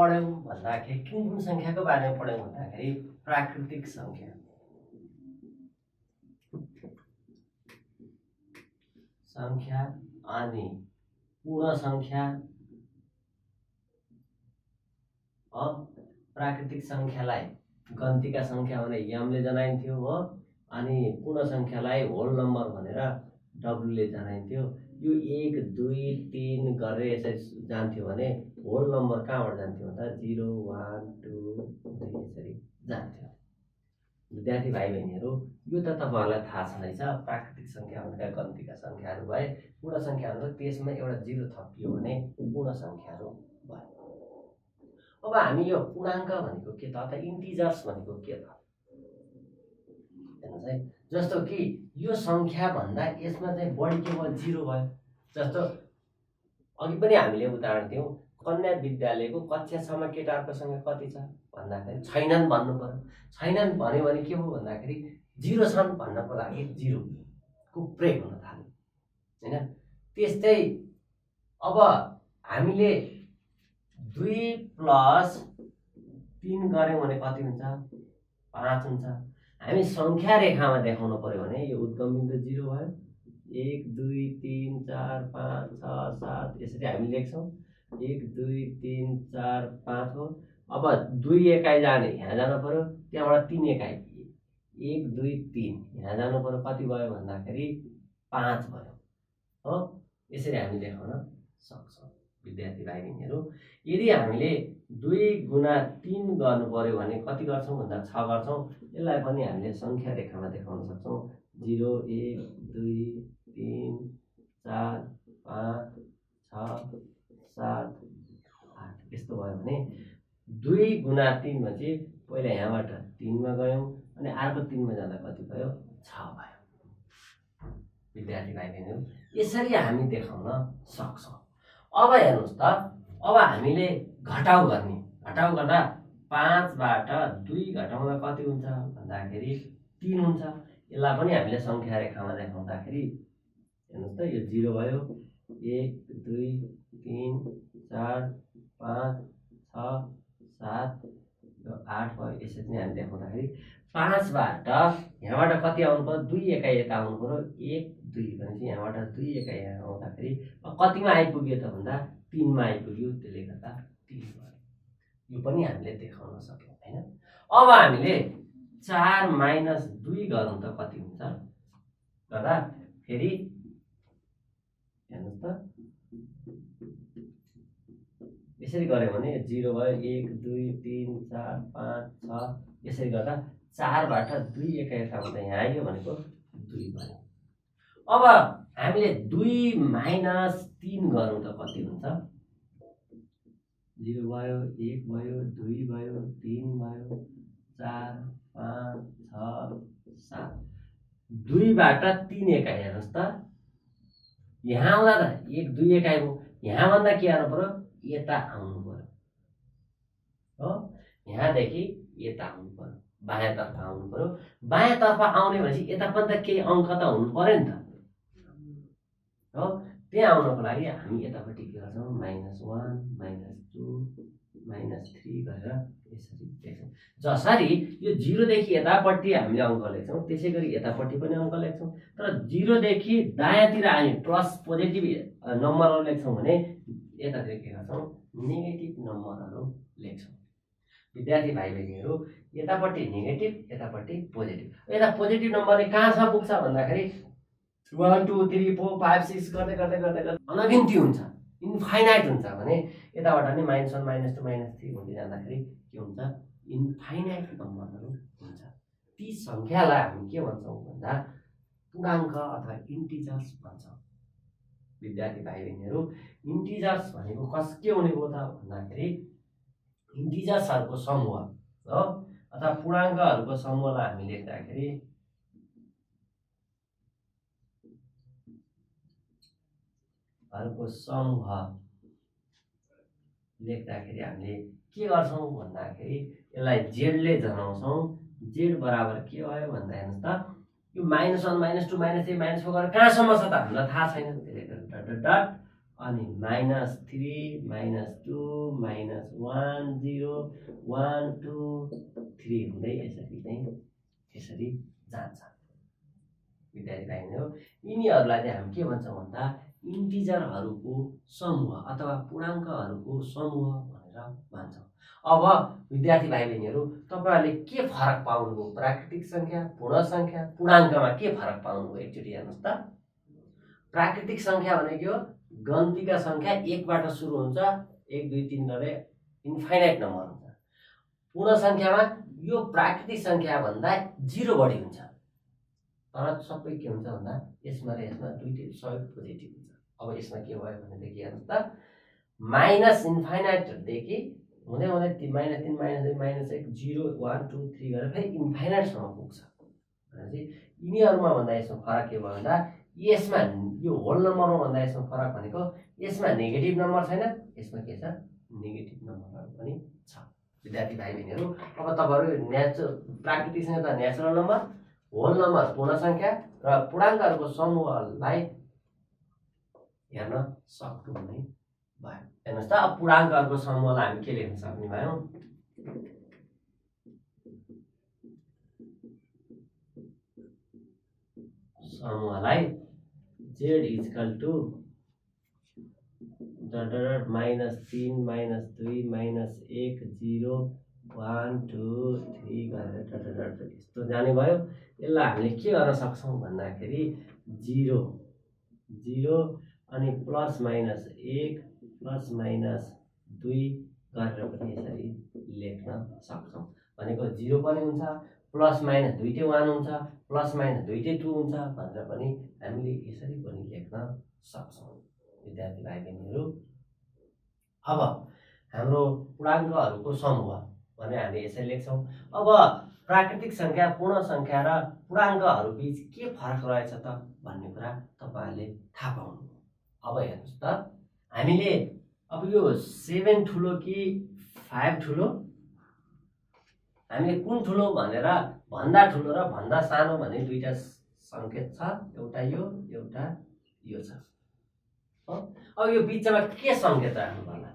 पढ्यौँ भन्दाखेरि कुन कुन सङ्ख्याको बारेमा पढ्यौँ भन्दाखेरि प्राकृतिक सङ्ख्या। सङ्ख्या अनि पूर्ण सङ्ख्या प्राकृतिक सङ्ख्यालाई गन्तीका सङ्ख्या भने यमले जनाइन्थ्यो हो अनि पूर्ण सङ्ख्यालाई होल नम्बर भनेर डब्लुले जनाइन्थ्यो। यो एक दुई तिन गरेर यसरी जान्थ्यो भने होल नम्बर कहाँबाट जान्थ्यो भन्दा जिरो वान टू हुँदै यसरी जान्थ्यो। विद्यार्थी भाइ बहिनीहरू यो त तपाईँहरूलाई थाहा छँदैछ प्राकृतिक सङ्ख्या भनेका गन्तीका सङ्ख्याहरू भए पूर्ण सङ्ख्याहरू त्यसमा एउटा जिरो थपियो भने पूर्ण सङ्ख्याहरू भयो। अब हामी यो पूर्णाङ्क भनेको के त? अथवा इन्टिजर्स भनेको के त? हेर्नुहोस् है जस्तो कि यो सङ्ख्याभन्दा यसमा चाहिँ बढी केवल जिरो भयो। जस्तो अघि पनि हामीले उदाहरण दियौँ कन्या विद्यालयको कक्षा छमा केटाहरूको सङ्ख्या कति छ भन्दाखेरि छैनन् भन्नु पऱ्यो छैनन् भन्यो भने के हो भन्दाखेरि जिरो छन् भन्नको लागि जिरोको प्रयोग हुन थाल्यो। होइन? त्यस्तै अब हामीले दुई प्लस तिन गऱ्यौँ भने कति हुन्छ? पाँच हुन्छ। हामी सङ्ख्या रेखामा देखाउनु पऱ्यो भने यो उद्गम बिन्दु जिरो भयो। एक दुई तिन चार पाँच छ सात यसरी हामी लेख्छौँ। एक दुई तिन चार पाँच हो। अब दुई एकाइ जाने यहाँ जानु पऱ्यो त्यहाँबाट तिन एकाइ एक दुई तिन यहाँ जानु पऱ्यो कति भयो भन्दाखेरि पाँच भयो। हो? यसरी हामी देखाउन सक्छौँ। विद्यार्थी भाइ बहिनीहरू यदि हामीले दुई गुणा तिन गर्नु पऱ्यो भने कति गर्छौँ? भन्दा छ गर्छौँ। यसलाई पनि हामीले सङ्ख्या रेखामा देखाउन सक्छौँ। जिरो एक दुई तिन चार पाँच छ सात आठ। यस्तो भयो भने दुई गुणा तिनमा चाहिँ पहिला यहाँबाट तिनमा गयौँ अनि अर्को तिनमा जाँदा कति भयो? छ भयो। विद्यार्थी भाइ बहिनीहरू यसरी हामी देखाउन सक्छौँ। अब हेर्नुहोस् त। अब हामीले घटाउ गर्ने। घटाउ गर्दा पाँचबाट दुई घटाउँदा कति हुन्छ? भन्दाखेरि तिन हुन्छ। यसलाई पनि हामीले सङ्ख्या रेखामा देखाउँदाखेरि हेर्नुहोस् त यो जिरो भयो। एक दुई तिन चार पाँच छ सात यो आठ भयो। यसरी नै हामी देखाउँदाखेरि पाँचबाट यहाँबाट कति आउनु पऱ्यो? दुई एकाइ यता आउनु पऱ्यो। एक दुई भनेपछि यहाँबाट दुई एकाइ यहाँ आउँदाखेरि कतिमा आइपुग्यो त भन्दा तिनमा आइपुग्यो त्यसले गर्दा तिन भयो। यो पनि हामीले देखाउन सक्यौँ होइन? अब हामीले चार माइनस दुई गरौँ त कति हुन्छ? गर्दा फेरि हेर्नुहोस् त। यसरी गऱ्यो भने जिरो भयो एक दुई तिन चार पाँच छ। यसरी गर्दा चारबाट दुई एका यता हुँदा यहाँ आइयो भनेको दुई भयो। अब हामीले दुई माइनस तिन गरौँ त कति हुन्छ? जिरो भयो एक भयो दुई भयो तिन भयो चार पाँच छ सात। दुईबाट तिन एकाइ हेर्नुहोस् त। यहाँ आउँदा त एक दुई एकाइ हो यहाँभन्दा के आउनु पऱ्यो यता आउनु पऱ्यो हो? यहाँदेखि यता आउनु पऱ्यो बायाँतर्फ आउनु पऱ्यो बायाँतर्फ आउने भनेपछि यता पनि त केही अङ्क त हुनु पऱ्यो नि त। हो? त्यहाँ आउनको लागि हामी यतापट्टि के गर्छौँ? Minus one minus two minus three गरेर यसरी लेख्छौँ। जसरी यो जिरोदेखि यतापट्टि हामीले अङ्क लेख्छौँ त्यसै गरी यतापट्टि पनि अङ्क लेख्छौँ। तर जिरोदेखि दायाँतिर हामी प्लस पोजिटिभ नम्बरहरू लेख्छौँ भने यतातिर के गर्छौँ? नेगेटिभ नम्बरहरू लेख्छौँ। विद्यार्थी भाइ बहिनीहरू यतापट्टि नेगेटिभ यतापट्टि पोजिटिभ। यता पोजिटिभ नम्बरले कहाँसम्म पुग्छ भन्दाखेरि one two three four five six गर्दै गर्दै गर्दै गर्दै अनगिन्ती हुन्छ। इन्फाइनाइट हुन्छ भने यताबाट नि minus one minus two minus three हुँदै जाँदाखेरि के हुन्छ? इन्फाइनाइट नम्बरहरू हुन्छ। ती सङ्ख्यालाई हामी के भन्छौँ भन्दा पूर्णाङ्क अथवा इन्टिजर्स भन्छौँ। विद्यार्थी भाइ बहिनीहरू इन्टिजर्स भनेको कस के हुने हो त भन्दाखेरि इन्टिजर्सहरूको समूह हो। अथवा पूर्णाङ्कहरूको समूहलाई हामी लेख्दाखेरि हरूको समूह लेख्दाखेरि हामीले के गर्छौँ भन्दाखेरि यसलाई जेडले जनाउँछौँ। जेड बराबर के भयो भन्दा हेर्नुहोस् त यो minus one minus two minus three minus four गरेर कहाँसम्म छ त? हामीलाई थाहा छैन। डट डट अनि minus three minus two minus one zero one two three हुँदै यसरी चाहिँ यसरी जान्छ। विद्यार्थी भाइहरू यिनीहरूलाई चाहिँ हामी के भन्छौँ भन्दा इन्टिजरहरूको समूह अथवा पूर्णाङ्कहरूको समूह भनेर भन्छौँ। अब विद्यार्थी भाइ बहिनीहरू तपाईँहरूले के फरक पाउनुभयो? प्राकृतिक सङ्ख्या पूर्ण सङ्ख्या पूर्णाङ्कमा के फरक पाउनुभयो? एकचोटि हेर्नुहोस् त। प्राकृतिक सङ्ख्या भनेको गन्तीका सङ्ख्या एकबाट सुरु हुन्छ एक दुई तिन गरेर इन्फाइनाइट नम्बर हुन्छ। पूर्ण सङ्ख्यामा यो प्राकृतिक सङ्ख्याभन्दा जिरो बढी हुन्छ। तर सबै के हुन्छ भन्दा यसमा र यसमा दुइटै सबै पोजिटिभ अब यसमा के भयो भनेदेखि हेर्नुहोस् त माइनस इन्फाइनाइटदेखि हुँदै हुँदै माइनस तिन माइनस दुई माइनस एक जिरो वान टू थ्री गरेर फेरि इन्फाइनाइटसम्म पुग्छ। भनेपछि यिनीहरूमा भन्दा यसमा फरक के भयो भन्दा यसमा यो होल नम्बरमा भन्दा यसमा फरक भनेको यसमा नेगेटिभ नम्बर छैन यसमा के छ? नेगेटिभ नम्बरहरू पनि छ। विद्यार्थी भाइ बहिनीहरू अब तपाईँहरू नेचुरल प्राकृतिक त नेचुरल नम्बर होल नम्बर पूर्ण सङ्ख्या र पूर्णाङ्कहरूको समूहलाई हेर्न सक्नुहुने भयो। हेर्नुहोस् त अब पूर्णाङ्कहरूको समूहलाई हामी के लेख्न सक्ने भयौँ? समूहलाई Z is equal to dot minus तिन माइनस दुई माइनस एक जिरो वान टू थ्री गरेर डट डट यस्तो जाने भयो। यसलाई हामीले के गर्न सक्छौँ भन्दाखेरि जिरो जिरो अनि प्लस माइनस एक प्लस माइनस दुई गरेर पनि यसरी लेख्न सक्छौँ। भनेको जिरो पनि हुन्छ प्लस माइनस दुइटै वान हुन्छ प्लस माइनस दुइटै टू हुन्छ भनेर पनि हामीले यसरी पनि लेख्न सक्छौँ। विद्यार्थी भाइ बहिनीहरू अब हाम्रो पूर्णाङ्कहरूको समूह भने हामी यसरी लेख्छौँ। अब प्राकृतिक सङ्ख्या पूर्ण सङ्ख्या र पूर्णाङ्कहरू बिच के फरक रहेछ त भन्ने कुरा तपाईँहरूले थाहा पाउनु। अब हेर्नुहोस् त हामीले अब यो सेभेन ठुलो कि फाइभ ठुलो? हामीले कुन ठुलो भनेर भन्दा ठुलो र भन्दा सानो भन्ने दुईवटा सङ्केत छ। एउटा यो एउटा यो छ। अब यो बिचमा के सङ्केत राख्नु पर्ला?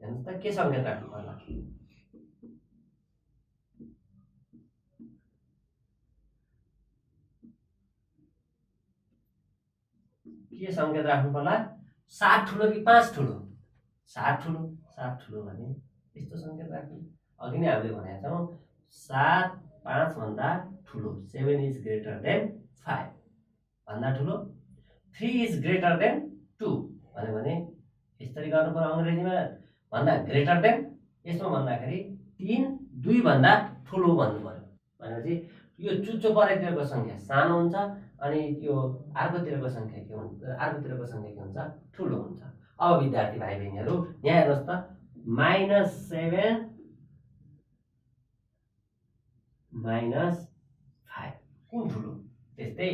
हेर्नुहोस् त के सङ्केत राख्नु पर्ला? के सङ्केत राख्नु पर्ला? सात ठुलो कि पाँच ठुलो? सात ठुलो सात ठुलो भने यस्तो सङ्केत राख्नु। अघि नै हामीले भनेका छौँ सात पाँचभन्दा ठुलो seven is greater than five. भन्दा ठुलो three is greater than two. भन्यो भने यसरी गर्नु पऱ्यो अङ्ग्रेजीमा। भन्दा ग्रेटर देन यसमा भन्दाखेरि तिन दुईभन्दा ठुलो भन्नु पऱ्यो भनेपछि यो चुच्चो परेतिरको सङ्ख्या सानो हुन्छ अनि त्यो अर्कोतिरको सङ्ख्या के हुन्छ अर्कोतिरको सङ्ख्या के हुन्छ? ठुलो हुन्छ। अब विद्यार्थी भाइ बहिनीहरू यहाँ हेर्नुहोस् त माइनस सेभेन माइनस फाइभ। कुन ठुलो? त्यस्तै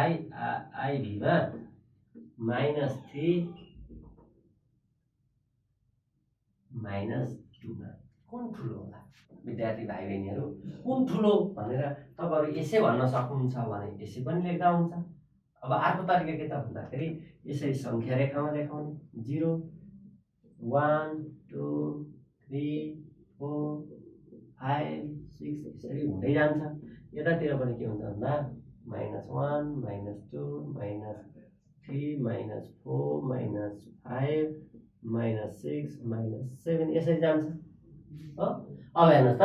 आई आइभीमा माइनस थ्री माइनस टूमा। कुन ठुलो होला? विद्यार्थी भाइ बहिनीहरू कुन ठुलो भनेर तपाईँहरू यसै भन्न सक्नुहुन्छ भने यसै पनि लेख्दा हुन्छ। अब अर्को तरिका के त भन्दाखेरि यसरी सङ्ख्या रेखामा देखाउने। Zero one two three four five six यसरी हुँदै जान्छ। यतातिर पनि के हुन्छ भन्दा minus one minus two minus three minus four minus five minus six minus seven यसरी जान्छ। अब हेर्नुहोस् त?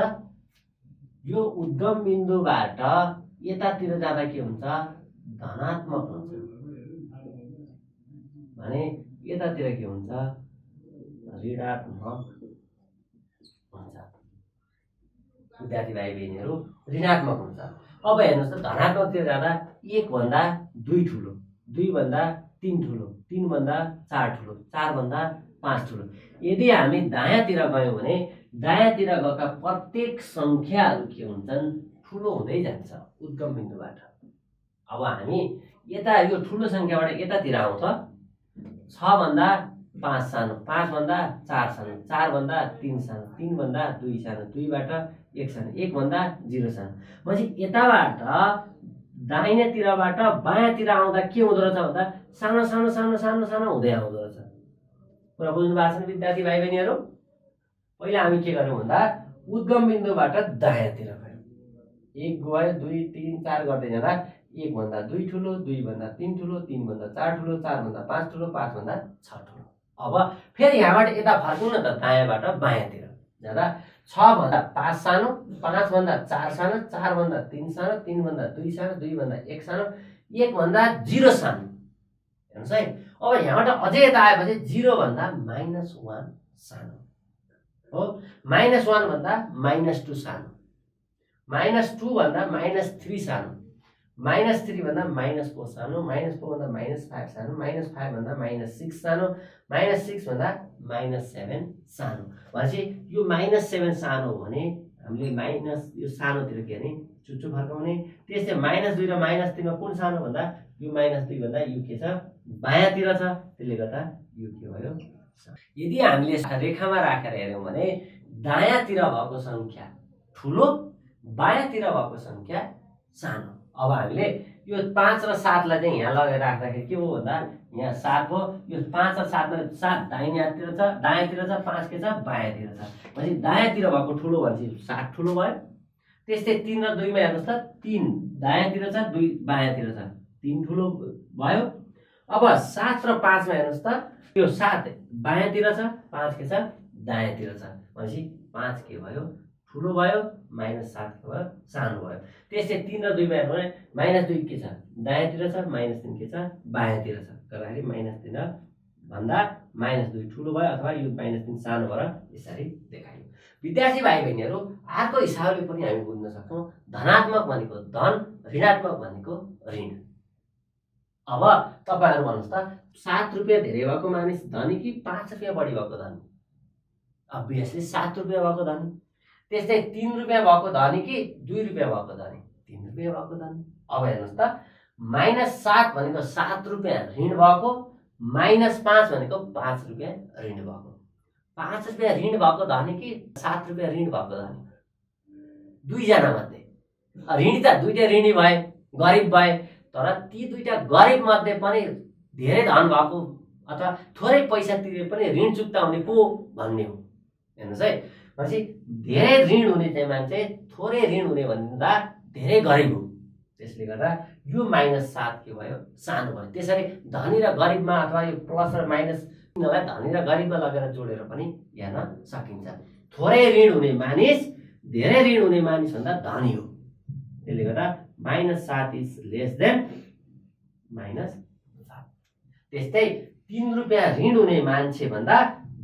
यो उद्गम बिन्दुबाट यतातिर जाँदा के हुन्छ? धनात्मक हुन्छ। भने यतातिर के हुन्छ? ऋणात्मक हुन्छ। विद्यार्थी भाइ बहिनीहरू ऋणात्मक हुन्छ। अब हेर्नुहोस् त धनात्मकतिर जाँदा एकभन्दा दुई ठुलो दुईभन्दा तिन ठुलो तिनभन्दा चार ठुलो चारभन्दा पाँच ठुलो। यदि हामी दायाँतिर गयौँ भने दायाँतिर गएका प्रत्येक सङ्ख्याहरू के हुन्छन्? ठुलो हुँदै जान्छ उद्गम बिन्दुबाट। अब हामी यता यो ठुलो सङ्ख्याबाट यतातिर आउँछ। छभन्दा पाँच सानो पाँचभन्दा चार सानो चारभन्दा तिन सानो तिनभन्दा दुई सानो दुईबाट एक सानो एकभन्दा जिरो सानो। भनेपछि यताबाट दाहिनेतिरबाट बायाँतिर आउँदा के हुँदो रहेछ भन्दा सानो सानो सानो सानो सानो हुँदै आउँदो रहेछ। कुरा बुझ्नु भएको छ विद्यार्थी भाइ बहिनीहरू पहिला हामी के गर्यौँ भन्दा उद्गम बिन्दुबाट दायाँतिर गयौँ। एक गयो दुई तिन चार गर्दै जाँदा एकभन्दा दुई ठुलो दुईभन्दा तिन ठुलो तिनभन्दा चार ठुलो चारभन्दा पाँच ठुलो पाँचभन्दा छ ठुलो। अब फेरि यहाँबाट यता फर्कौँ न त दायाँबाट बायाँतिर। जाँदा छभन्दा पाँच सानो पाँचभन्दा चार सानो चारभन्दा तिन सानो तिनभन्दा दुई सानो दुईभन्दा एक सानो एकभन्दा जिरो सानो। हेर्नुहोस् है अब यहाँबाट अझै यता आएपछि जिरोभन्दा माइनस वान सानो। हो? माइनस वानभन्दा माइनस टू सानो। माइनस टूभन्दा माइनस थ्री सानो। माइनस थ्रीभन्दा माइनस फोर सानो। माइनस फोरभन्दा माइनस फाइभ सानो। माइनस फाइभभन्दा माइनस सिक्स सानो। माइनस सिक्सभन्दा माइनस सेभेन सानो। भनेपछि यो माइनस सेभेन सानो हो भने हामीले माइनस यो सानोतिर के भने चुच्चो फर्काउने। त्यस्तै माइनस दुई र माइनस तिनमा कुन सानो भन्दा यो माइनस दुईभन्दा यो के छ? बायाँतिर छ। त्यसले गर्दा यो के भयो? यदि हामीले रेखामा राखेर हेऱ्यौँ भने दायाँतिर भएको सङ्ख्या ठुलो बायाँतिर भएको सङ्ख्या सानो। अब हामीले यो पाँच र सातलाई चाहिँ यहाँ लगेर राख्दाखेरि के हो भन्दा यहाँ सात हो यो पाँच र सातमा सात दाहिनेतिर छ दायाँतिर छ पाँच के छ बायाँतिर छ। भनेपछि दायाँतिर भएको ठुलो भनेपछि सात ठुलो भयो। त्यस्तै तिन र दुईमा हेर्नुहोस् त तिन दायाँतिर छ दुई बायाँतिर छ। तिन ठुलो भयो। अब सात र पाँचमा हेर्नुहोस् त। यो सात बायाँतिर छ पाँच के छ? दायाँतिर छ। भनेपछि पाँच के भयो? ठुलो भयो माइनस सात के भयो? सानो भयो। त्यस्तै तिन र दुईमा हेर्नु भने माइनस दुई के छ? दायाँतिर छ माइनस तिन के छ? बायाँतिर छ। गर्दाखेरि माइनस तिन भन्दा माइनस दुई ठुलो भयो अथवा यो माइनस तिन सानो भएर यसरी देखाइयो विद्यार्थी भाइ बहिनीहरू अर्को हिसाबले पनि हामी बुझ्न सक्छौँ धनात्मक भनेको धन ऋणात्मक भनेको ऋण। अब तपाईँहरू भन्नुहोस् त सात रुपियाँ धेरै भएको मानिस धनी कि पाँच रुपियाँ बढी भएको धनी? अभियसली सात रुपियाँ भएको धनी त्यस्तै तिन रुपियाँ भएको धनी कि दुई रुपियाँ भएको धनी? तिन रुपियाँ भएको धनी। अब हेर्नुहोस् त माइनस सात भनेको सात रुपियाँ ऋण भएको माइनस पाँच भनेको पाँच रुपियाँ ऋण भएको। पाँच रुपियाँ ऋण भएको धनी कि सात रुपियाँ ऋण भएको धनी? दुईजना मध्ये। ऋणी त दुइटै ऋणी भए गरिब भए तर ती दुईवटा गरिब मध्ये पनि धेरै धन भएको अथवा थोरै पैसा तिरे पनि ऋण चुक्ता हुने को भन्ने हो? हेर्नुहोस् है। भनेपछि धेरै ऋण हुने चाहिँ मान्छे थोरै ऋण हुने भन्दा धेरै गरिब हो। त्यसले गर्दा यो माइनस सात के भयो? सानो भयो। त्यसरी धनी र गरिबमा अथवा यो प्लस र माइनस यिनीहरूलाई धनी र गरिबमा लगेर जोडेर पनि हेर्न सकिन्छ। थोरै ऋण हुने मानिस धेरै ऋण हुने मानिसभन्दा धनी हो। त्यसले गर्दा माइनस सात इज लेस देन माइनस सात। त्यस्तै तिन रुपियाँ ऋण हुने मान्छे भन्दा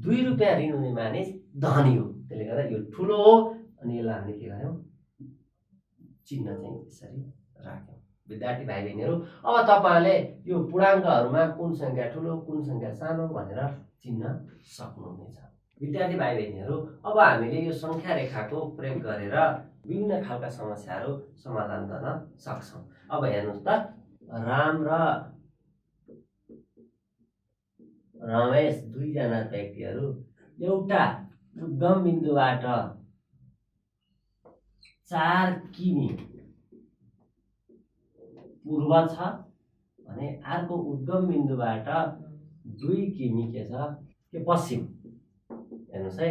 दुई रुपियाँ ऋण हुने मानिस धनी हो। त्यसले गर्दा यो ठुलो हो अनि यसलाई हामीले के गर्यौँ? चिन्ह चाहिँ यसरी राख्यौँ। विद्यार्थी भाइ बहिनीहरू अब तपाईँहरूले यो पूर्णाङ्कहरूमा कुन सङ्ख्या ठुलो कुन सङ्ख्या सानो भनेर चिन्न सक्नुहुनेछ। विद्यार्थी भाइ बहिनीहरू अब हामीले यो सङ्ख्या रेखाको प्रयोग गरेर विभिन्न खालका समस्याहरू समाधान गर्न सक्छौँ। अब हेर्नुहोस् त राम र रमेश दुईजना व्यक्तिहरू एउटा उद्गम बिन्दुबाट चार किमी पूर्व छ भने अर्को उद्गम बिन्दुबाट दुई किमी के छ? के पश्चिम। हेर्नुहोस् है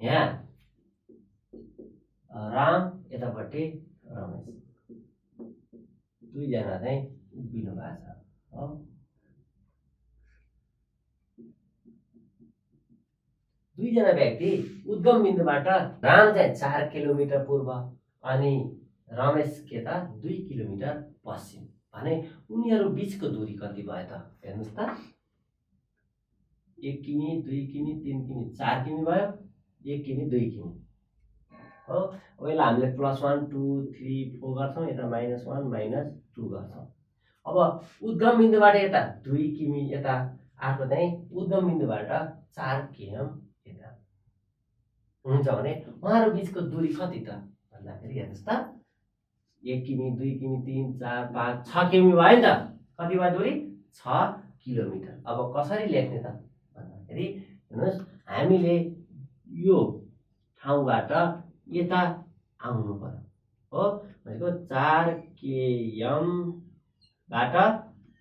यहाँ राम यतापट्टि रमेश दुईजना चाहिँ उभिनु भएको छ हो दुईजना व्यक्ति उद्गम बिन्दुबाट राम चाहिँ चार किलोमिटर पूर्व अनि रमेश के त दुई किलोमिटर पश्चिम भने उनीहरू बिचको दूरी कति भयो त हेर्नुहोस् त एक किमी दुई किमी तिन किमी चार किमी भयो एक किमी दुई किमी। हो? अब हामीले plus one two three four गर्छौँ यता माइनस वान माइनस टू गर्छौँ। अब उद्गम बिन्दुबाट यता दुई किमी यता अर्को चाहिँ उद्गम बिन्दुबाट चार किम यता। हुन्छ भने उहाँहरू बिचको दूरी कति त भन्दाखेरि हेर्नुहोस् त। एक किमी दुई किमी तिन चार पाँच छ किमी भयो नि त। कति भयो दूरी? छ किलोमिटर। अब कसरी लेख्ने त? भन्दाखेरि हेर्नुहोस् हामीले यो ठाउँबाट यता आउनु पर्यो। हो भनेको चार केएमबाट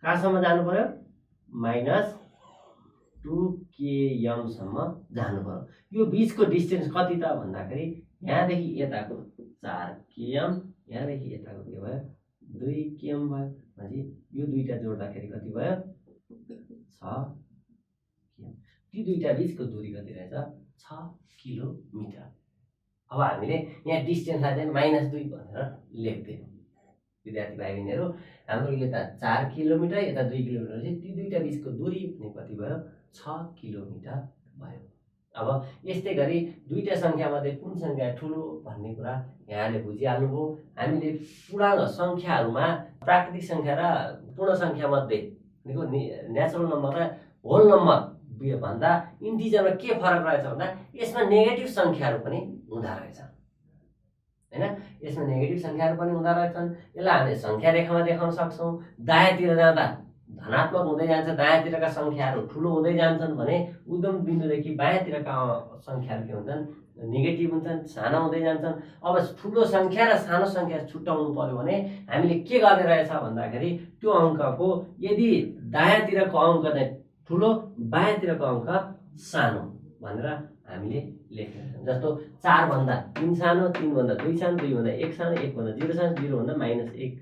कहाँसम्म जानु पर्यो? माइनस टु केएमसम्म जानु पर्यो। यो बिचको डिस्टेन्स कति त भन्दाखेरि यहाँदेखि यताको चार केएम यहाँदेखि यताको के भयो? दुई केएम भयो। भनेपछि यो दुईवटा जोड्दाखेरि कति भयो? छ ती दुईवटा बिचको दुरी कति रहेछ छ किलोमिटर अब हामीले यहाँ डिस्टेन्सलाई चाहिँ माइनस दुई भनेर लेख्दैनौँ विद्यार्थी भाइ बहिनीहरू हाम्रो यता चार किलोमिटर यता दुई किलोमिटर चाहिँ ती दुईवटा बिचको दुरी भने कति भयो छ किलोमिटर भयो अब यस्तै गरी दुईवटा सङ्ख्यामध्ये कुन सङ्ख्या ठुलो भन्ने कुरा यहाँले बुझिहाल्नुभयो हामीले पूर्ण सङ्ख्याहरूमा प्राकृतिक सङ्ख्या र पूर्ण सङ्ख्यामध्ये भनेको नेचुरल नम्बर र होल नम्बर भन्दा इन्टिजरमा के फरक रहेछ भन्दा यसमा नेगेटिभ सङ्ख्याहरू पनि हुँदो रहेछ। होइन? यसमा नेगेटिभ सङ्ख्याहरू पनि हुँदो रहेछन्। यसलाई हामीले सङ्ख्या रेखामा देखाउन सक्छौँ। दायाँतिर जाँदा धनात्मक हुँदै जान्छ। दायाँतिरका सङ्ख्याहरू ठुलो हुँदै जान्छन् भने उद्गम बिन्दुदेखि बायाँतिरका सङ्ख्याहरू के हुन्छन्? नेगेटिभ हुन्छन् सानो हुँदै जान्छन्। अब ठुलो सङ्ख्या र सानो सङ्ख्या छुट्याउनु पऱ्यो भने हामीले के गर्ने रहेछ भन्दाखेरि त्यो अङ्कको यदि दायाँतिरको अङ्क चाहिँ ठुलो बायाँतिरको अङ्क सानो भनेर हामीले लेखेका जस्तो चारभन्दा तिन सानो तिनभन्दा दुई सानो दुईभन्दा एक सानो एकभन्दा जिरो सानो जिरोभन्दा माइनस एक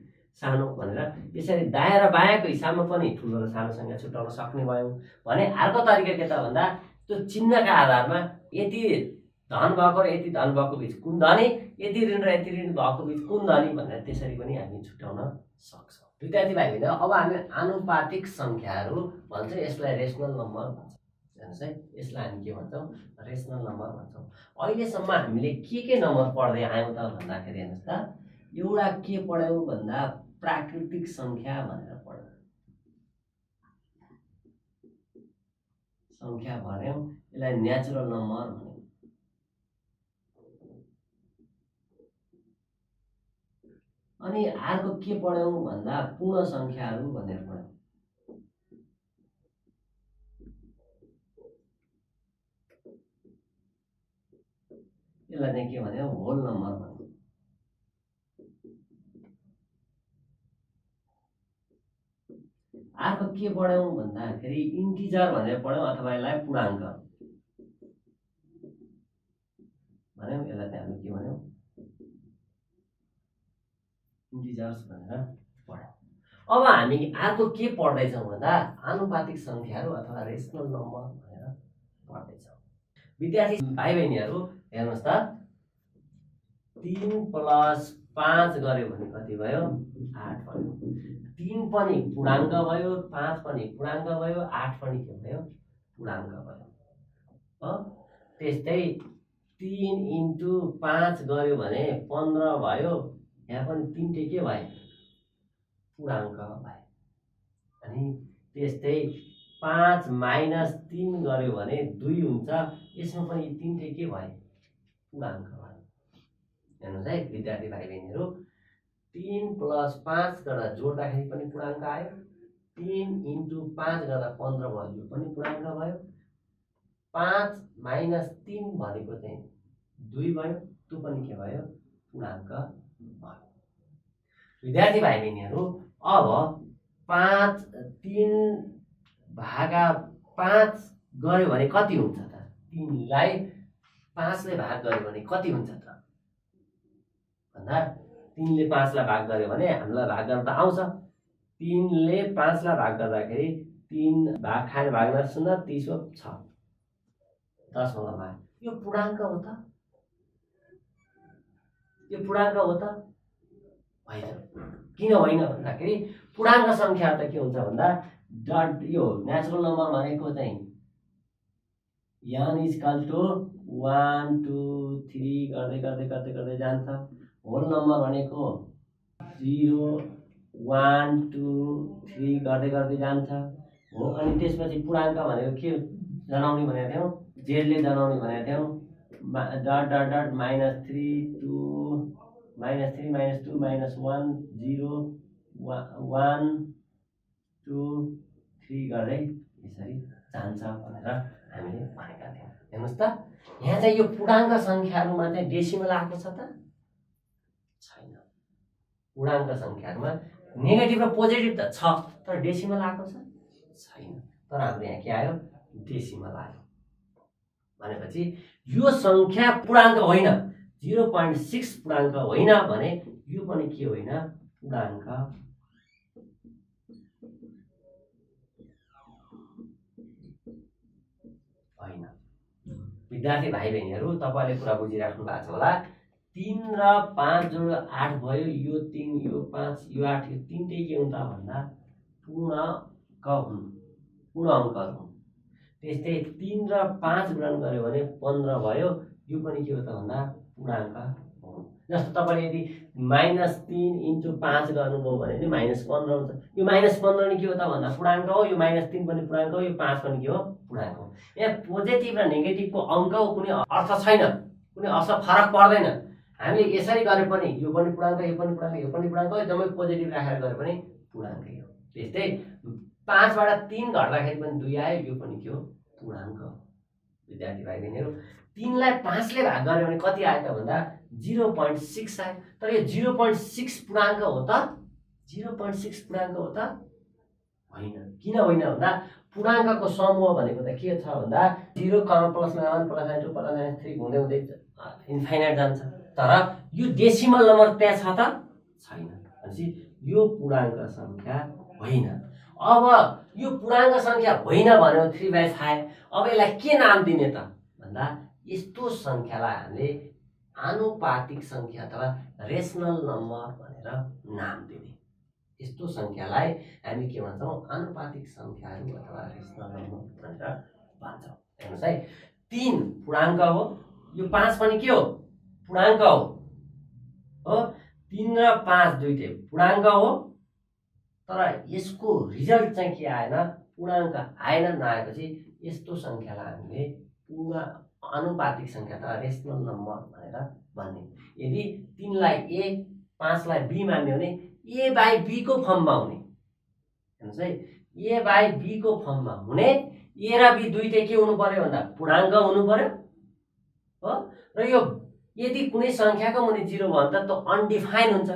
सानो भनेर यसरी दायाँ र बायाँको हिसाबमा पनि ठुलो र सानो सङ्ख्या छुट्याउन सक्ने भयौँ। भने अर्को तरिका के त भन्दा त्यो चिन्हका आधारमा यति धन भएको र यति धन भएको बिच कुन धनी यति ऋण र यति ऋण भएको बिच कुन धनी भनेर त्यसरी पनि हामी छुट्याउन सक्छौँ। विद्यार्थी भाइ बहिनी अब हामी आनुपातिक सङ्ख्याहरू भन्छ यसलाई रेसनल नम्बर भन्छ। हेर्नुहोस् है यसलाई हामी के भन्छौँ? रेसनल नम्बर भन्छौँ। अहिलेसम्म हामीले के के नम्बर पढ्दै आयौँ त भन्दाखेरि हेर्नुहोस् त एउटा के पढ्यौँ भन्दा प्राकृतिक सङ्ख्या भनेर पढ्यौँ। सङ्ख्या भन्यौँ यसलाई नेचुरल नम्बर भन्यौँ। अनि अर्को के पढ्यौँ भन्दा पूर्ण सङ्ख्याहरू भनेर पढ्यौँ। यसलाई चाहिँ के भन्यो? होल नम्बर भन्यो। अर्को के पढ्यौँ भन्दाखेरि इन्टिजर भनेर पढ्यौँ अथवा यसलाई पूर्णाङ्क। भन्यौँ यसलाई चाहिँ हामी के भन्यौँ? इन्टिजर्स भनेर पढ्यौँ। अब हामी अर्को के पढ्दैछौँ भन्दा आनुपातिक सङ्ख्याहरू अथवा रेसनल नम्बर भनेर पढ्दैछौँ। विद्यार्थी भाइ बहिनीहरू हेर्नुहोस् त। तिन प्लस पाँच गऱ्यो भने कति भयो? आठ भयो। तिन पनि पूर्णाङ्क भयो पाँच पनि पूर्णाङ्क भयो आठ पनि के भयो? पूर्णाङ्क भयो। त्यस्तै तिन इन्टु पाँच गऱ्यो भने पन्ध्र भयो। यहाँ पनि तिनटे के भयो पूर्णाङ्क भयो अनि त्यस्तै पाँच माइनस तिन गऱ्यो भने दुई हुन्छ। यसमा पनि तिनटे के भयो पूर्णाङ्क भयो हेर्नुहोस् है विद्यार्थी भाइ बहिनीहरू तिन प्लस पाँच गर्दा जोड्दाखेरि पनि पूर्णाङ्क आयो। तिन इन्टु पाँच गर्दा पन्ध्र भयो यो पनि पूर्णाङ्क भयो। पाँच माइनस तिन भनेको चाहिँ दुई भयो त्यो पनि के भयो? पूर्णाङ्क विद्यार्थी भाइ बहिनीहरू अब पाँच तिन भागा पाँच गऱ्यो भने कति हुन्छ त? तिनलाई पाँचले भाग गऱ्यो भने कति हुन्छ त? भन्दा तिनले पाँचलाई भाग गऱ्यो भने हामीलाई भाग गर्न त आउँछ। तिनले पाँचलाई भाग गर्दाखेरि तिन भाग खाने भागमा शून्य तिस हो छ। भाग यो पूर्णाङ्क हो त। यो पूर्णाङ्क हो त? होइन किन होइन भन्दाखेरि पूर्णाङ्क सङ्ख्या त के हुन्छ भन्दा डट यो नेचुरल नम्बर भनेको चाहिँ N is equal to one two three गर्दै गर्दै गर्दै गर्दै जान्छ। होल नम्बर भनेको जिरो वान टू थ्री गर्दै गर्दै जान्छ। हो अनि त्यसपछि पूर्णाङ्क भनेको के जनाउने भनेको थियौँ? जेडले जनाउने भनेको थियौँ। Dot dot dot minus three two minus three minus two minus one zero one two three गर्दै यसरी जान्छ भनेर हामीले भनेका थियौँ। हेर्नुहोस् त यहाँ चाहिँ यो पूर्णाङ्क सङ्ख्याहरूमा चाहिँ डेसिमल आएको छ त? छैन। पूर्णाङ्क सङ्ख्याहरूमा नेगेटिभ र पोजिटिभ त छ तर डेसिमल आएको छ? छैन। तर हाम्रो यहाँ के आयो? डेसिमल आयो। भनेपछि यो सङ्ख्या पूर्णाङ्क होइन। जिरो पोइन्ट सिक्स पूर्णाङ्क होइन भने यो पनि के होइन? पूर्णाङ्क। होइन। विद्यार्थी भाइ बहिनीहरू तपाईँले कुरा बुझिराख्नु भएको छ होला। तिन र पाँच जोड आठ भयो यो तिन यो पाँच यो आठ यो तिनटै के हुन् त भन्दा पूर्णक हुन्। पूर्ण अङ्कहरू त्यस्तै तिन र पाँच गुणन गऱ्यो भने पन्ध्र भयो। यो पनि के हो त भन्दा पूर्णाङ्क हो। जस्तो तपाईँले यदि माइनस तिन इन्टु पाँच गर्नुभयो भने नि माइनस पन्ध्र हुन्छ। यो माइनस पन्ध्र नि के हो त भन्दा पूर्णाङ्क हो। यो माइनस तिन पनि पूर्णाङ्क हो। यो पाँच पनि के हो? पूर्णाङ्क हो। यहाँ पोजिटिभ र नेगेटिभको अङ्कको कुनै अर्थ छैन। कुनै असर फरक पर्दैन। हामीले यसरी गरे पनि यो पनि पूर्णाङ्क यो पनि पूर्णाङ्क यो पनि पूर्णाङ्क जम्मै पोजिटिभ राखेर गरे पनि पूर्णाङ्कै हो। त्यस्तै पाँचबाट तिन घट्दाखेरि पनि दुई आयो यो पनि के हो? पूर्णाङ्क। विद्यार्थी भाइ बहिनीहरू तिनलाई पाँचले भाग गऱ्यो भने कति आयो त भन्दा जिरो पोइन्ट सिक्स आयो। तर यो जिरो पोइन्ट सिक्स पूर्णाङ्क हो त? जिरो पोइन्ट सिक्स पूर्णाङ्क हो त? होइन। किन होइन भन्दा पूर्णाङ्कको समूह भनेको त के छ भन्दा zero comma plus nine one plus nine two plus nine three हुँदै हुँदै इन्फाइनाइट जान्छ। तर यो डेसिमल नम्बर त्यहाँ छ त? छैन। भनेपछि यो पूर्णाङ्क सङ्ख्या होइन। अब यो पूर्णाङ्क सङ्ख्या होइन भन्यो थ्री बाई फाइभ अब यसलाई के नाम दिने त? भन्दा यस्तो सङ्ख्यालाई हामीले आनुपातिक सङ्ख्या अथवा रेसनल नम्बर भनेर नाम दिने। यस्तो सङ्ख्यालाई हामी के भन्छौँ? आनुपातिक सङ्ख्याहरू अथवा रेसनल नम्बर भनेर भन्छौँ। हेर्नुहोस् है तिन पूर्णाङ्क हो। यो पाँच पनि के हो? पूर्णाङ्क हो। हो तिन र पाँच दुइटै पूर्णाङ्क हो। तर यसको रिजल्ट चाहिँ के आएन? पूर्णाङ्क आएन नआएपछि यस्तो सङ्ख्यालाई हामीले पूर्ण आनुपातिक सङ्ख्या अथवा रेसनल नम्बर भनेर भन्ने। यदि तिनलाई ए पाँचलाई बी मान्ने भने ए बाई बीको फर्ममा हुने। हेर्नुहोस् है ए बाई बीको फर्ममा हुने ए र बी दुइटै के हुनु पर्यो भन्दा पूर्णाङ्क हुनु पर्यो। हो र यो यदि कुनै सङ्ख्याको मुनि जिरो भयो भने त त्यो अनडिफाइन हुन्छ।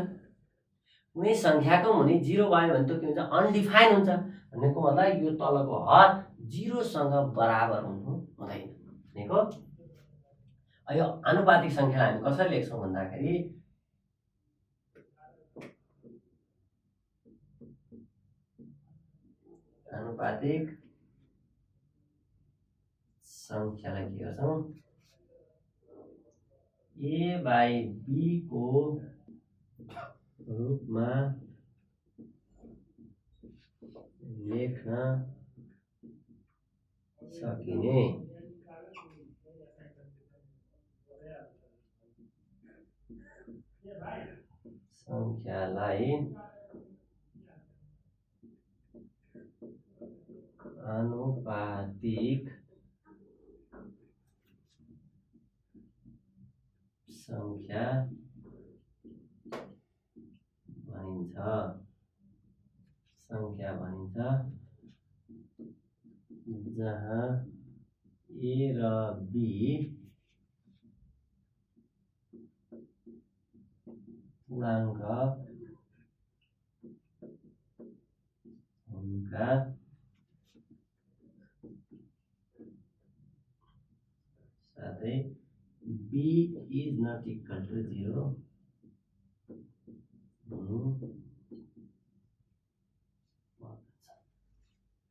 कुनै सङ्ख्याको मुनि जिरो भयो भने त के हुन्छ? अनडिफाइन हुन्छ। भनेको मतलब यो तलको हर जिरोसँग बराबर हुनु हुँदैन। भनेको? यो आनुपातिक सङ्ख्यालाई हामी कसरी लेख्छौँ भन्दाखेरि आनुपातिक सङ्ख्यालाई के गर्छौँ? ए बाई बीको रूपमा लेख्न सकिने। सङ्ख्यालाई आनुपातिक सङ्ख्या भनिन्छ सङ्ख्या भनिन्छ। जहाँ ए र बी पूर्णाङ्क हुनुका साथै B is not equal to zero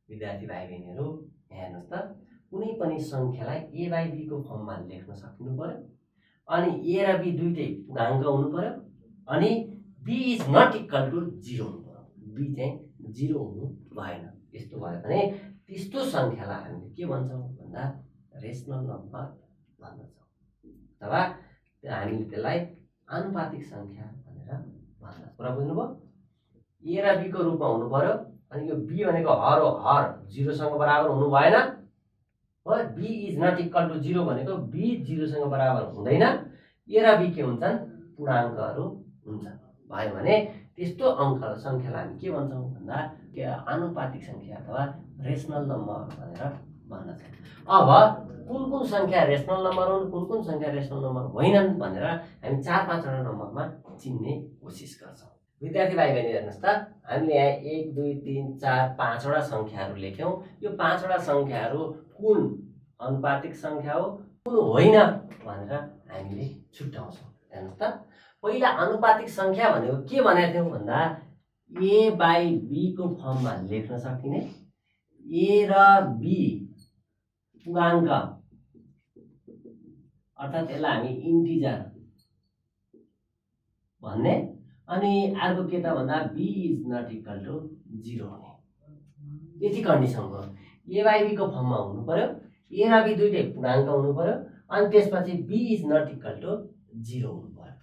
विद्यार्थी भाइ बहिनीहरू यहाँ हेर्नुहोस् त। कुनै पनि सङ्ख्यालाई ए बाई बीको फर्ममा लेख्न सकिनु पर्यो अनि ए र बी दुइटै पूर्णाङ्क हुनु पर्यो अनि B is not equal to zero हुनु पर्यो। बी चाहिँ जिरो हुनु भएन। यस्तो भयो भने त्यस्तो सङ्ख्यालाई हामीले के भन्छौँ? भन्दा रेसनल नम्बर भन्दछौँ। अथवा हामीले त्यसलाई आनुपातिक सङ्ख्या भनेर भन्छ कुरा बुझ्नुभयो? ए र बीको रूपमा हुनु पर्यो। अनि यो बी भनेको हर हो हर। जिरोसँग बराबर हुनु भएन। हो B is not equal to zero भनेको बी जिरोसँग बराबर हुँदैन। ए र बी के हुन्छन्? पूर्णाङ्कहरू हुन्छ भयो भने त्यस्तो अङ्क सङ्ख्यालाई हामी के भन्छौँ भन्दा आनुपातिक सङ्ख्या अथवा रेसनल नम्बर भनेर भन्दछौँ। अब कुन कुन सङ्ख्या रेसनल नम्बर हुन् कुन कुन सङ्ख्या रेसनल नम्बर होइनन् भनेर हामी चार पाँचवटा नम्बरमा चिन्ने कोसिस गर्छौँ। विद्यार्थी भाइ बहिनी हेर्नुहोस् त हामीले यहाँ एक दुई तिन चार पाँचवटा सङ्ख्याहरू लेख्यौँ। यो पाँचवटा सङ्ख्याहरू कुन अनुपातिक सङ्ख्या हो कुन होइन भनेर हामीले छुट्याउँछौँ। हेर्नुहोस् त पहिला अनुपातिक सङ्ख्या भनेको के भनेको थियौँ भन्दा ए बाई बीको फर्ममा लेख्न सकिने ए र बी पूर्णाङ्क अर्थात् यसलाई हामी इन्टिजर भन्ने। अनि अर्को के त भन्दा B is not equal to zero हुने। यति कन्डिसन भयो। फर्ममा हुनु पऱ्यो ए र बी दुइटै पूर्णाङ्क हुनु पऱ्यो अनि त्यसपछि B is not equal to zero हुनु पऱ्यो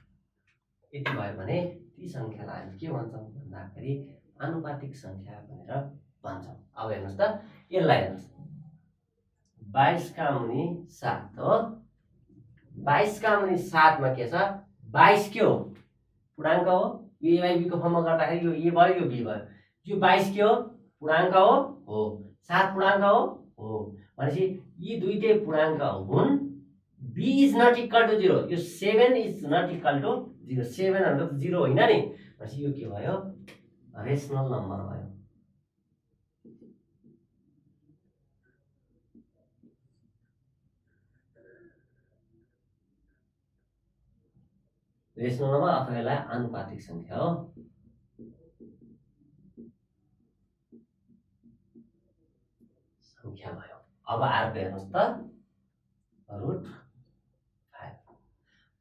यति भयो भने ती सङ्ख्यालाई हामी के भन्छौँ? भन्दाखेरि आनुपातिक सङ्ख्या भनेर भन्छौँ। अब हेर्नुहोस् त यसलाई हेर्नुहोस्। बाइसका मुनि सात हो। बाइसका मुनि सातमा के छ बाइस के हो पूर्णाङ्क हो यो एआइबीको फर्ममा गर्दाखेरि यो ए भयो यो बी भयो यो बाइस के हो पूर्णाङ्क हो हो। सात पूर्णाङ्क हो हो। भनेपछि यी दुइटै पूर्णाङ्क हुन् B is not equal to zero यो seven is not equal to zero seven त जिरो होइन नि भनेपछि यो के भयो? रेसनल नम्बर भयो। रेसनल नम्बर अथवा यसलाई आनुपातिक सङ्ख्या हो। सङ्ख्या भयो। अब अर्को हेर्नुहोस् त। रुट फाइभ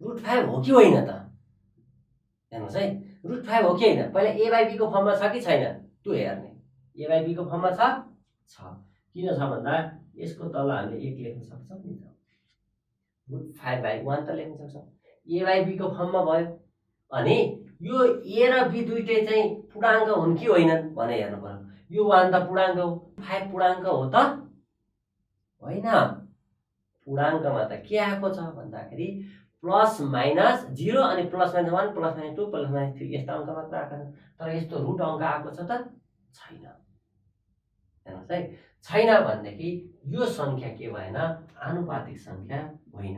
रुट फाइभ हो कि होइन त? हेर्नुहोस् है। रुट फाइभ हो कि होइन? पहिला ए बाई बीको फर्ममा छ कि छैन? त्यो हेर्ने। ए बाई बीको फर्ममा छ? छ। किन छ भन्दा यसको तल हामीले एक लेख्न सक्छौँ नि त रुट फाइभ बाई वान त लेख्न सक्छौँ। ए बीको फर्ममा भयो। अनि यो ए र बी दुइटै चाहिँ पूर्णाङ्क हुन् कि होइनन् भनेर हेर्नु पर्यो यो वान त पूर्णाङ्क हो फाइभ पूर्णाङ्क हो त? होइन। पूर्णाङ्कमा त के आएको छ भन्दाखेरि प्लस माइनस जिरो अनि plus minus one plus minus two plus minus three यस्तो अङ्क मात्र आएको छ। तर यस्तो रुट अङ्क आएको छ त छैन। हेर्नुहोस् है छैन भनेदेखि यो सङ्ख्या के भएन? आनुपातिक सङ्ख्या होइन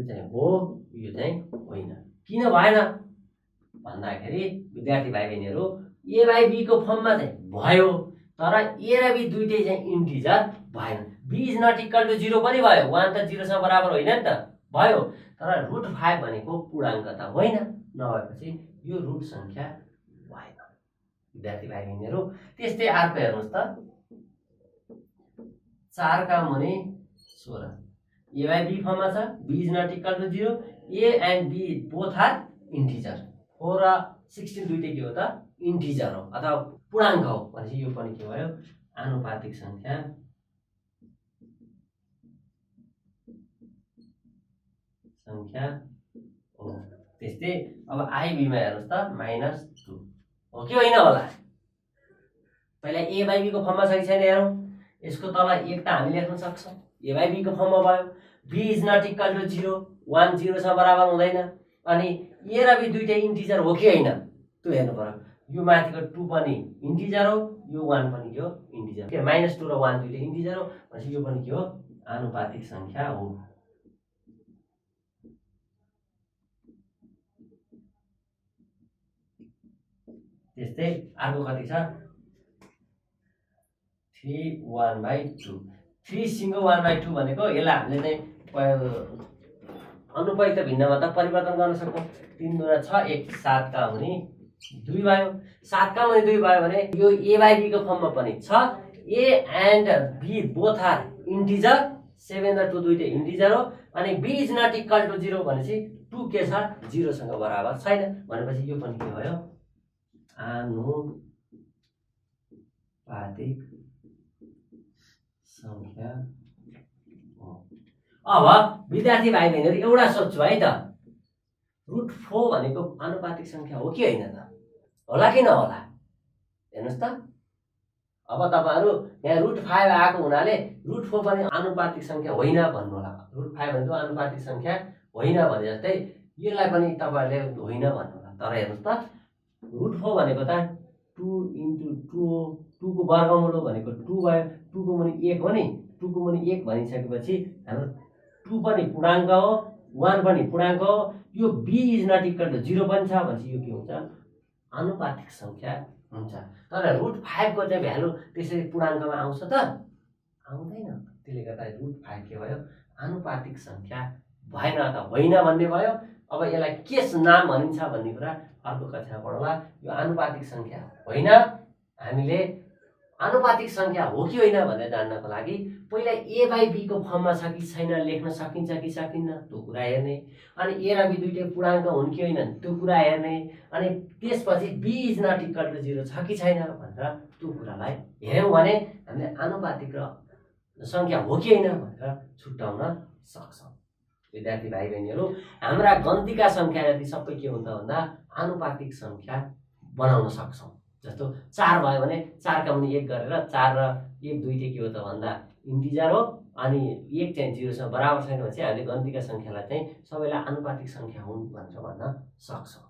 यो चाहिँ हो यो चाहिँ होइन। किन भएन? भन्दाखेरि विद्यार्थी भाइ बहिनीहरू ए बाई बीको फर्ममा चाहिँ भयो तर ए र बी दुइटै चाहिँ इन्टिजर भएन। B is not equal to zero पनि भयो वान त जिरोसँग बराबर होइन नि त भयो। तर रुट फाइभ भनेको पूर्णाङ्क त होइन नभएपछि यो रुट सङ्ख्या भएन। विद्यार्थी भाइ बहिनीहरू त्यस्तै अर्को हेर्नुहोस् त। चारका मुनि सोह्र। ए बाई बी फर्ममा छ B is not equal to zero A and B both are integer four र सिक्सटिन दुइटै के हो त इन्टिजर हो अथवा पूर्णाङ्क हो भनेपछि यो पनि के भयो आनुपातिक सङ्ख्या सङ्ख्या हो त्यस्तै अब आइबीमा हेर्नुहोस् त माइनस टू हो कि होइन होला पहिला ए बाई बीको फर्ममा छ कि छैन हेरौँ यसको तल एक त हामी लेख्न सक्छौँ ए बाई बीको फर्ममा भयो B is not equal to zero one जिरोसँग बराबर हुँदैन। अनि ए र बी दुइटै इन्टिजर हो कि होइन? त्यो हेर्नु पऱ्यो। यो माथिको टू पनि इन्टिजर हो यो वान पनि के हो? इन्टिजर के माइनस टू र वान दुइटै इन्टिजर हो भनेपछि यो पनि के हो? आनुपातिक सङ्ख्या हो। त्यस्तै अर्को कति छ? Three one by two three single one by two भनेको यसलाई हामीले चाहिँ अनुपयुक्त भिन्नमा त परिवर्तन गर्न सक्छौँ। तिन दुना छ एक सातका हुने दुई भयो। सातका हुने दुई भयो भने यो ए बाई बीको फर्ममा पनि छ। A and B both are integer seven र टू दुइटै इन्टिजर हो। अनि B is not equal to zero भनेपछि टू के छ जिरोसँग बराबर छैन। भनेपछि यो पनि के भयो? आनुपातिक अब विद्यार्थी भाइ बहिनीहरू एउटा सोध्छु है त। रुट फोर भनेको आनुपातिक सङ्ख्या हो कि होइन त? होला कि नहोला? हेर्नुहोस् त। अब तपाईँहरू यहाँ रुट फाइभ आएको हुनाले रुट फोर पनि आनुपातिक सङ्ख्या होइन भन्नु होला रुट फाइभ भनेको आनुपातिक सङ्ख्या होइन भने जस्तै यसलाई पनि तपाईँहरूले होइन भन्नु होला तर हेर्नुहोस् त रुट फोर भनेको त टु इन्टु टु हो। टूको वर्गमूल भनेको टु भयो। टूको मुनि एक हो नि टूको मुनि एक भनिसकेपछि हाम्रो टु पनि पूर्णाङ्क हो वान पनि पूर्णाङ्क हो यो B is not equal to zero पनि छ भनेपछि यो के हुन्छ? आनुपातिक सङ्ख्या हुन्छ। तर रुट फाइभको चाहिँ भ्यालु त्यसरी पूर्णाङ्कमा आउँछ त? आउँदैन। त्यसले गर्दा रुट फाइभ के भयो? आनुपातिक सङ्ख्या भएन त होइन भन्ने भयो। अब यसलाई के नाम भनिन्छ भन्ने कुरा अर्को कक्षामा पढौँला। यो आनुपातिक सङ्ख्या होइन। हामीले आनुपातिक सङ्ख्या हो कि होइन भनेर जान्नको लागि पहिला ए बाई बीको फर्ममा छ कि छैन लेख्न सकिन्छ कि सकिन्न त्यो कुरा हेर्ने। अनि ए र बी दुइटै पूर्णाङ्क हुन् कि होइनन् त्यो कुरा हेर्ने। अनि त्यसपछि B is not equal to zero छ कि छैन भनेर त्यो कुरालाई हेऱ्यौँ भने हामीले आनुपातिक र सङ्ख्या हो कि होइन भनेर छुट्याउन सक्छौँ। विद्यार्थी भाइ बहिनीहरू हाम्रा गन्तीका सङ्ख्या यदि सबै के हुन्छ भन्दा आनुपातिक सङ्ख्या बनाउन सक्छौँ। जस्तो चार भयो भने चारका मुनि एक गरेर चार र एक दुइटै के हो त भन्दा इन्टिजर हो अनि एक चाहिँ जिरोसँग बराबर छैन भने चाहिँ हामीले गन्तीका सङ्ख्यालाई चाहिँ सबैलाई आनुपातिक सङ्ख्या हुन् भनेर भन्न सक्छौँ।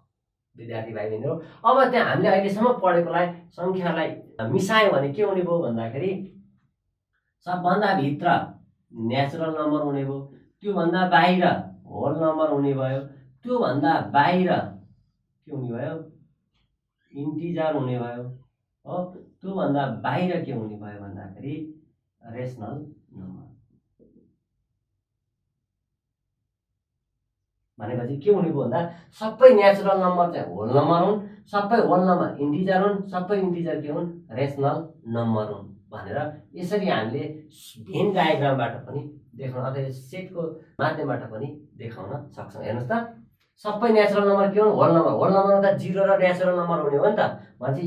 विद्यार्थी भाइ बहिनीहरू अब त्यहाँ हामीले अहिलेसम्म पढेकोलाई सङ्ख्यालाई मिसायो भने के हुने भयो भन्दाखेरि सबभन्दा भित्र नेचुरल नम्बर हुने भयो त्योभन्दा बाहिर होल नम्बर हुने भयो त्योभन्दा बाहिर के हुने भयो? इन्टिजर हुने भयो। हो त्योभन्दा बाहिर के हुने भयो भन्दाखेरि रेसनल नम्बर। भनेपछि के हुने भयो भन्दा सबै नेचुरल नम्बर चाहिँ होल नम्बर हुन् सबै होल नम्बर इन्टिजर हुन् सबै इन्टिजर के हुन्? रेसनल नम्बर हुन् भनेर यसरी हामीले भेन डायग्रामबाट पनि देखाउन अथवा सेटको माध्यमबाट पनि देखाउन सक्छौँ। हेर्नुहोस् त। सबै नेचुरल नम्बर के हो होल नम्बर होल नम्बरमा त जिरो र नेचुरल नम्बर हुने हो नि त। भनेपछि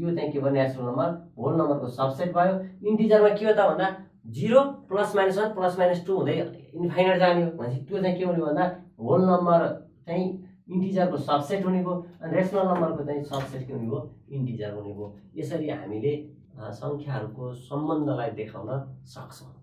यो चाहिँ के भयो? नेचुरल नम्बर होल नम्बरको सबसेट भयो। इन्टिजरमा के हो त भन्दा zero plus minus one plus minus two हुँदै इन्फाइनाइट जाने हो। भनेपछि त्यो चाहिँ के हुने भन्दा होल नम्बर चाहिँ इन्टिजरको सबसेट हुने भयो अनि रेसनल नम्बरको चाहिँ सबसेट के हुने भयो? इन्टिजर हुने भयो। यसरी हामीले सङ्ख्याहरूको सम्बन्धलाई देखाउन सक्छौँ।